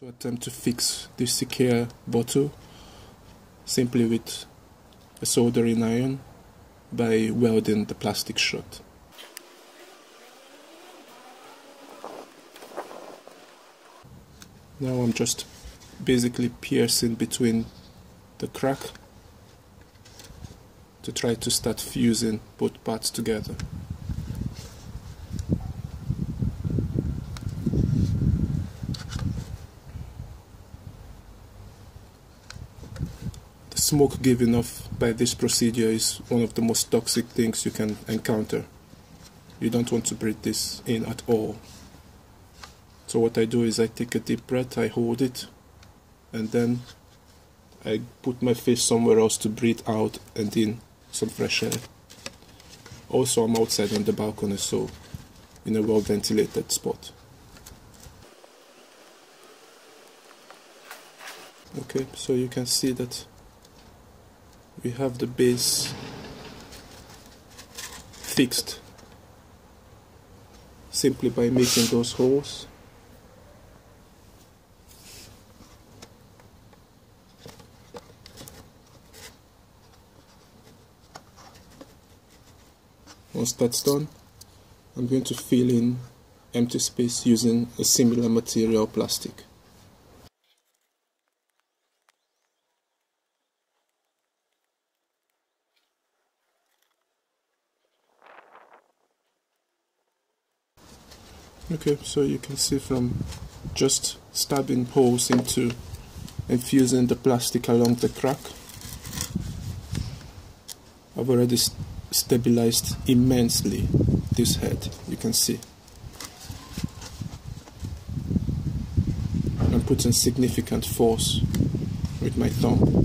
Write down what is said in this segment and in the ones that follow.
To attempt to fix this secure bottle simply with a soldering iron by welding the plastic shut. Now I'm just basically piercing between the crack to try to start fusing both parts together. Smoke given off by this procedure is one of the most toxic things you can encounter. You don't want to breathe this in at all. So what I do is I take a deep breath, I hold it, and then I put my face somewhere else to breathe out and in some fresh air. Also, I'm outside on the balcony, so in a well ventilated spot. Okay, so you can see that we have the base fixed simply by making those holes Once that's done, I'm going to fill in empty space using a similar material plastic. Okay, so you can see from just stabbing holes into infusing the plastic along the crack, I've already stabilized immensely this head you can see. I'm putting significant force with my thumb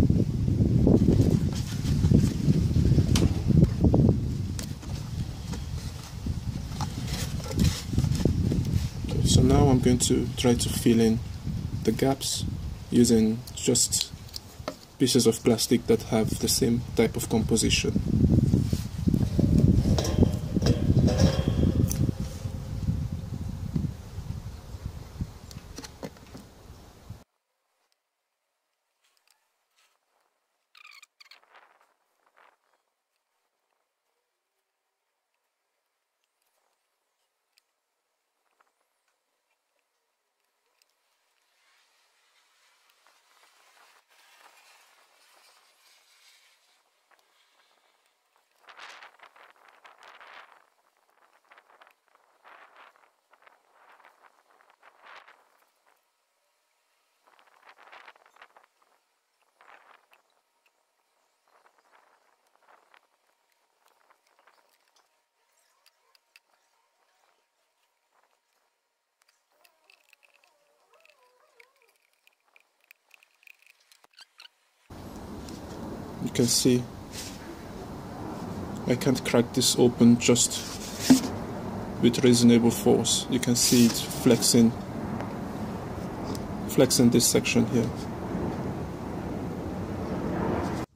okay, so now I'm going to try to fill in the gaps using just pieces of plastic that have the same type of composition you can see. I can't crack this open just with reasonable force. You can see it flexing flexing this section here.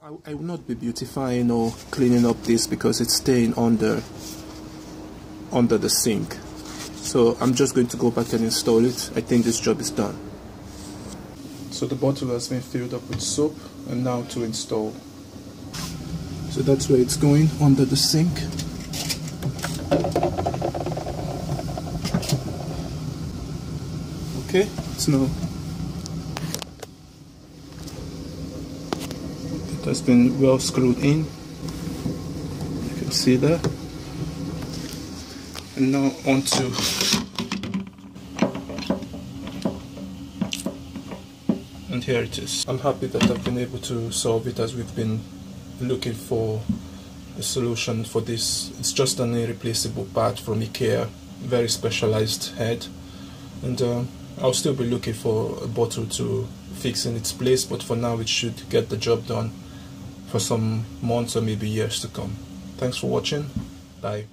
I, I will not be beautifying or cleaning up this because it's staying under under the sink. So I'm just going to go back and install it. I think this job is done. So the bottle has been filled up with soap and now to install so that's where it's going under the sink. Okay so now it has been well screwed in. You can see that. And now onto and here it is. I'm happy that I've been able to solve it as we've been looking for a solution for this. It's just an irreplaceable part from IKEA, very specialized head, and uh, I'll still be looking for a bottle to fix in its place, but for now it should get the job done for some months or maybe years to come. Thanks for watching. Bye.